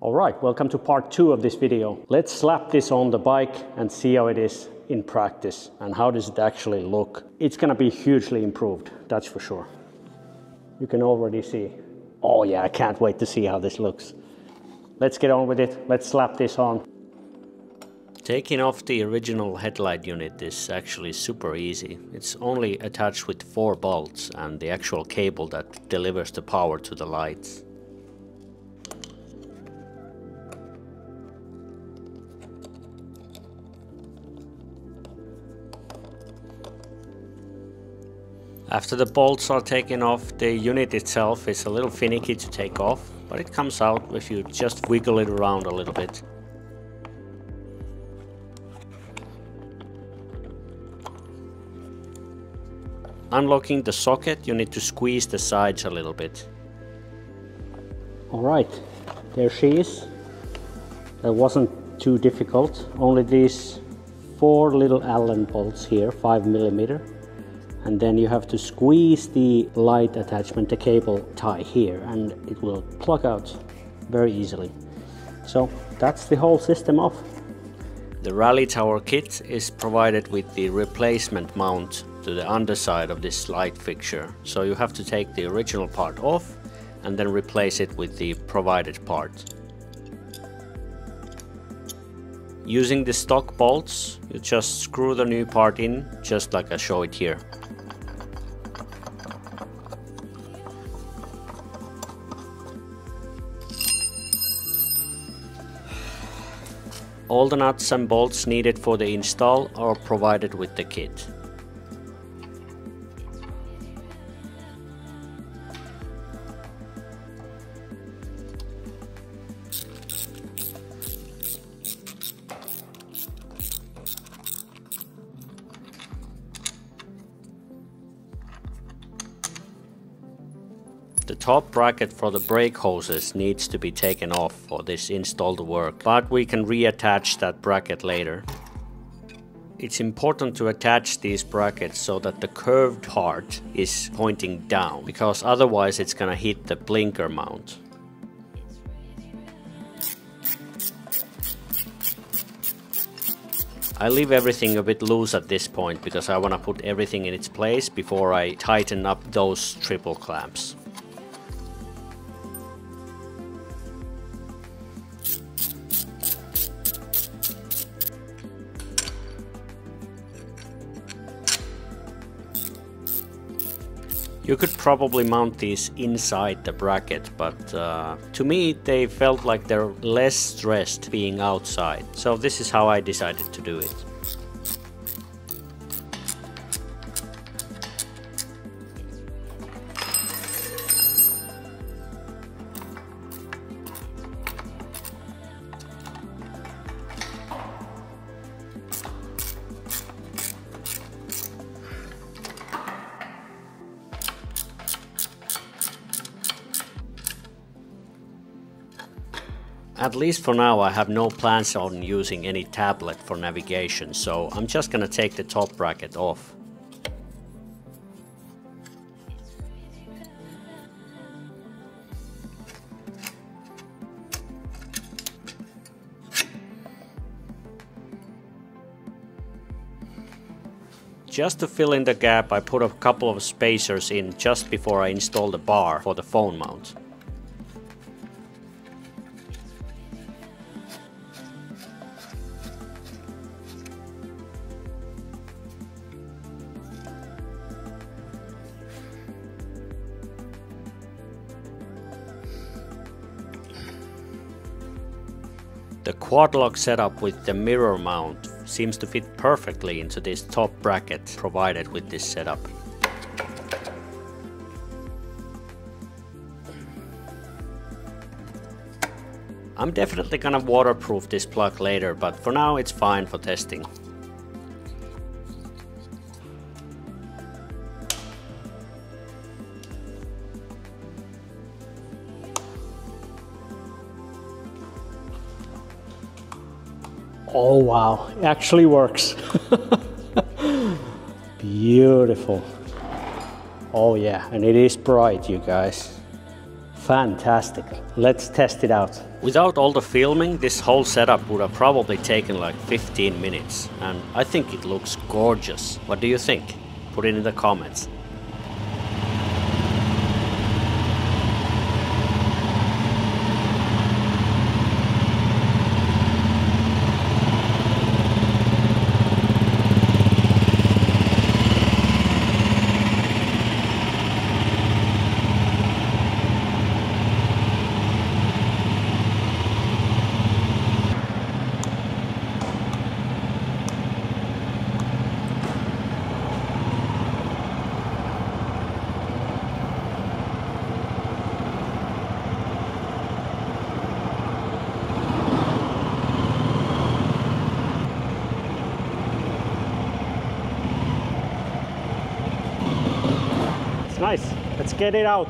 Alright, welcome to part two of this video. Let's slap this on the bike and see how it is in practice and how does it actually look. It's gonna be hugely improved, that's for sure. You can already see. Oh yeah, I can't wait to see how this looks. Let's get on with it. Let's slap this on. Taking off the original headlight unit is actually super easy. It's only attached with four bolts and the actual cable that delivers the power to the lights. After the bolts are taken off, the unit itself is a little finicky to take off, but it comes out if you just wiggle it around a little bit. Unlocking the socket, you need to squeeze the sides a little bit. Alright, there she is. That wasn't too difficult. Only these four little Allen bolts here, 5 millimeter and then you have to squeeze the light attachment, the cable tie here, and it will plug out very easily. So that's the whole system off. The Rally Tower kit is provided with the replacement mount to the underside of this light fixture. So you have to take the original part off and then replace it with the provided part. Using the stock bolts, you just screw the new part in, just like I show it here. All the nuts and bolts needed for the install are provided with the kit. The top bracket for the brake hoses needs to be taken off for this install to work, but we can reattach that bracket later. It's important to attach these brackets so that the curved part is pointing down, because otherwise it's gonna hit the blinker mount. I leave everything a bit loose at this point because I want to put everything in its place before I tighten up those triple clamps. You could probably mount these inside the bracket, but uh, to me they felt like they're less stressed being outside. So this is how I decided to do it. At least for now I have no plans on using any tablet for navigation, so I'm just gonna take the top bracket off. Just to fill in the gap I put a couple of spacers in just before I install the bar for the phone mount. The quad lock setup with the mirror mount seems to fit perfectly into this top bracket provided with this setup. I'm definitely gonna waterproof this plug later, but for now it's fine for testing. Oh wow, it actually works. Beautiful. Oh yeah, and it is bright, you guys. Fantastic. Let's test it out. Without all the filming, this whole setup would have probably taken like 15 minutes. And I think it looks gorgeous. What do you think? Put it in the comments. Nice. Let's get it out.